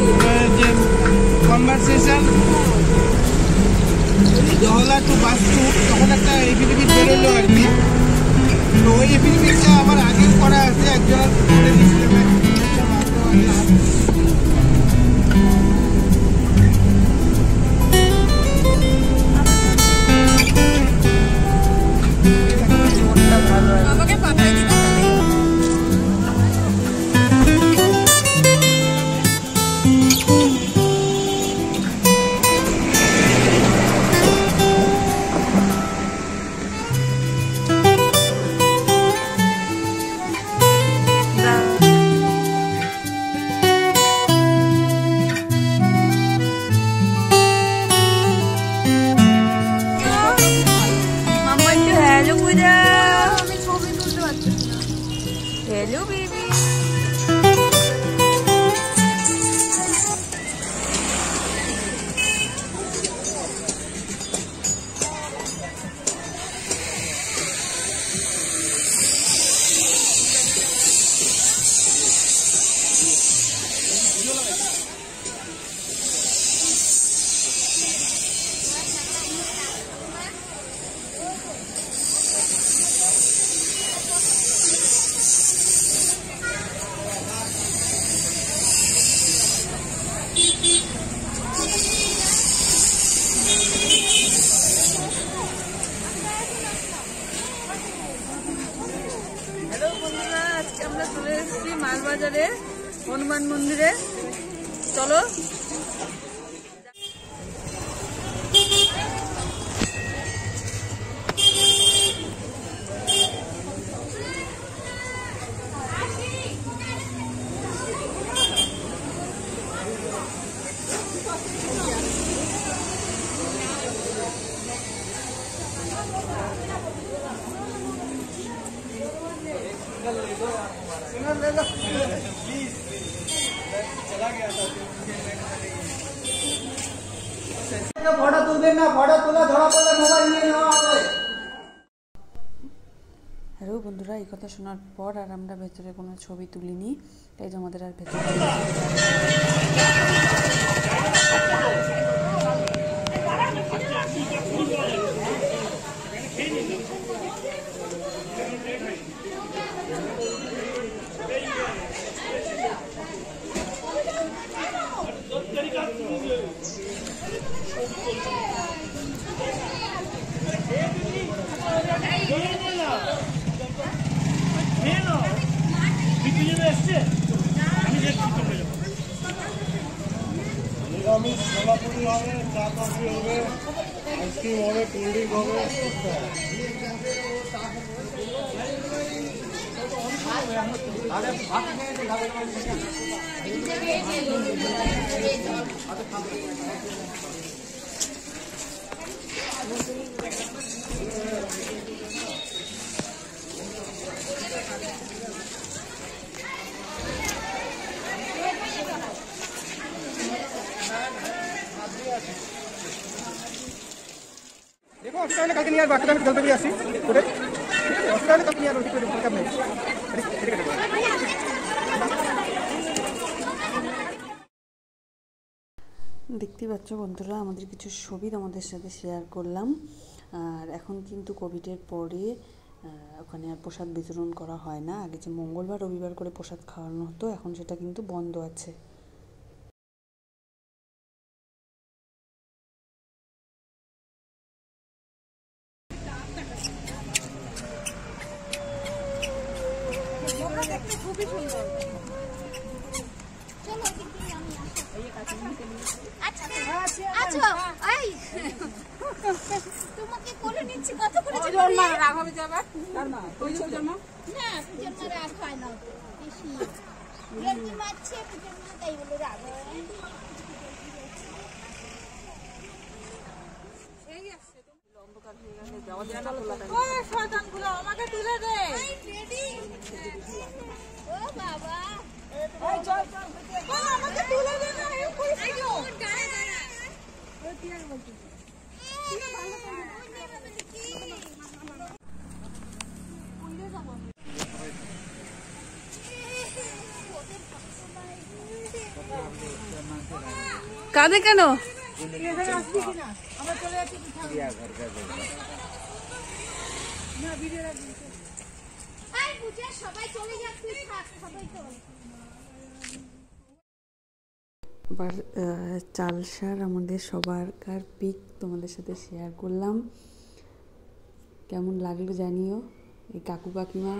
আহ, যে conversation জহলা two বাস্তু তখন একটা এফিডেভিট বেরোলো আর কি। তো ওই এফিডেভিটটা আমার আগেও করা আছে একজন মালবাজারে হনুমান মন্দিরে। চলো। হ্যালো বন্ধুরা, এই কথা শোনার পর আর আমরা ভেতরে কোনো ছবি তুলিনি, তাই তোমাদের আর ভেতরে देखो अक्सर गलती नहीं यार वाकई गलती भी ऐसी। দেখতেই পাচ্ছ বন্ধুরা, আমাদের কিছু ছবি তোমাদের সাথে শেয়ার করলাম। আর এখন কিন্তু কোভিডের পরে ওখানে আর প্রসাদ বিতরণ করা হয় না। আগে যে মঙ্গলবার, রবিবার করে প্রসাদ খাওয়ানো হতো, এখন সেটা কিন্তু বন্ধ আছে আচ্ছা এই তোমাকে কোলে নিচ্ছি কত করে ওজন মা রাগ হবে যে আবার? না ওজন মা না পুজোর মা রাগ হয় না। বেশি। এমনি মারছে পুজোর মা তাই বলে রাগ হয়। আমাকে তুলে দে। ও বাবা। আমাকে তুলে দে না এরকম করিস কেন? দাঁড়া দাঁড়া কাঁদে কেন এই পূজা সবাই চলে যাক তুই থাক সবাই চল আবার আহ, চাল সার আমাদের সবারকার পিক তোমাদের সাথে শেয়ার করলাম। কেমন লাগল জানিও? এই কাকু কাকিমা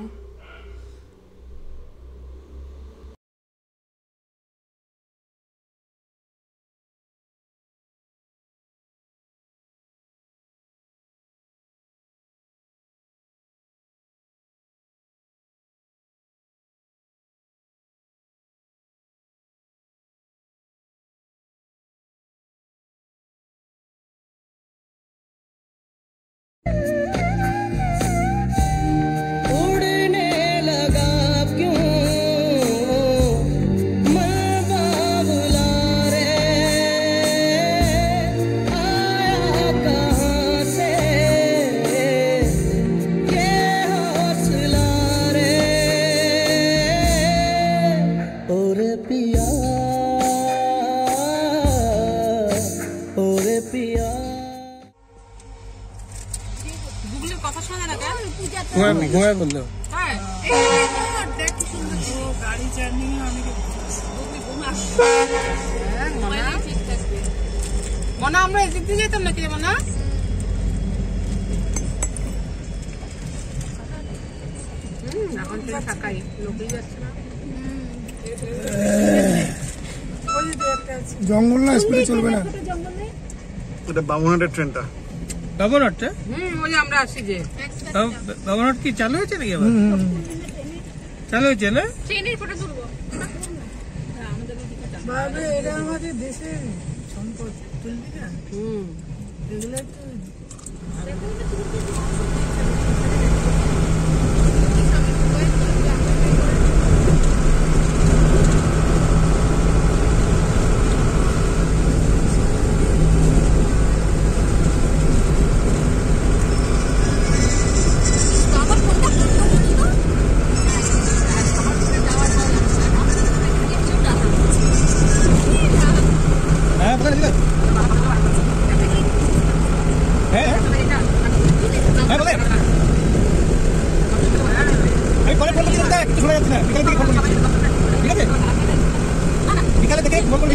মনা আমরা এদিক দিয়ে যেতাম নাকি রে মনা? এখন থেকে থাকাই লোকেই যাচ্ছে না। জঙ্গল না স্পিডে চলবে না। ওটা বামুনহাটের ট্রেনটা বাবুরহাটটা হুম ওই যে আমরা আসি যে। বাবুরহাট কি চালু হয়েছে নাকি আবার? চালু হয়েছে না? ট্রেনের ফটো তুলবো। এটা আমাদের দেশের সম্পদ। তুলবি না? হুম। এগুলো তো হ্যাঁ আমি পরে ফোন করছি দেখ শোনা যাচ্ছে না। ফোন করছি। ঠিক আছে? বিকালে থেকে ফোন করে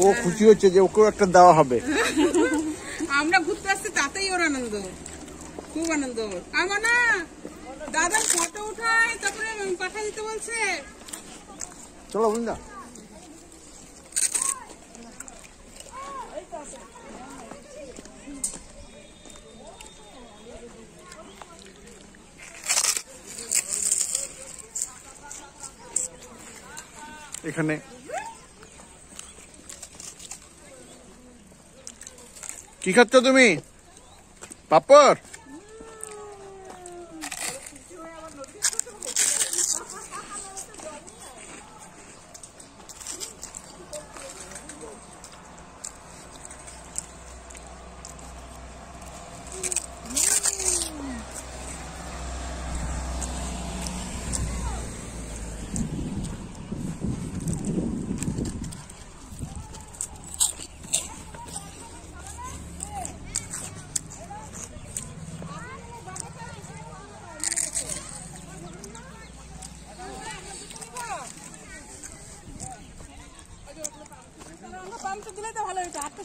ও খুশি হচ্ছে যে ওকেও একটা দেওয়া হবে। আমরা ঘুরতে আসছি তাতেই ওর আনন্দ। খুব আনন্দ। আমার না দাদার ফটো উঠায় তারপরে পাঠা দিতে বলছে। চলো বৃন্দা। এখানে কি খাচ্ছ তুমি? পাপড়?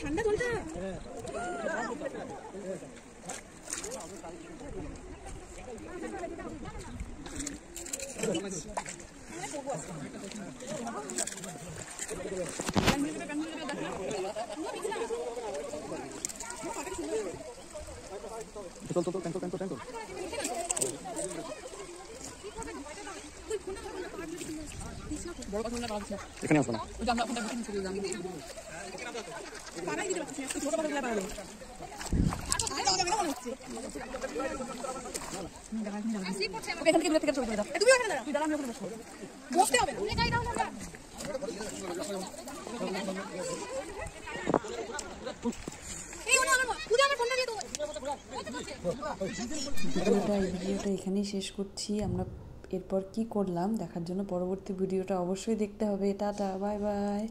ঠান্ডা জলটা চল চল চল ক্যান্সেল ক্যান্সেল এখানে না। ভিডিওটা এখানেই শেষ করছি। আমরা এরপর কি করলাম? দেখার জন্য পরবর্তী ভিডিওটা অবশ্যই দেখতে হবে। Tata bye bye.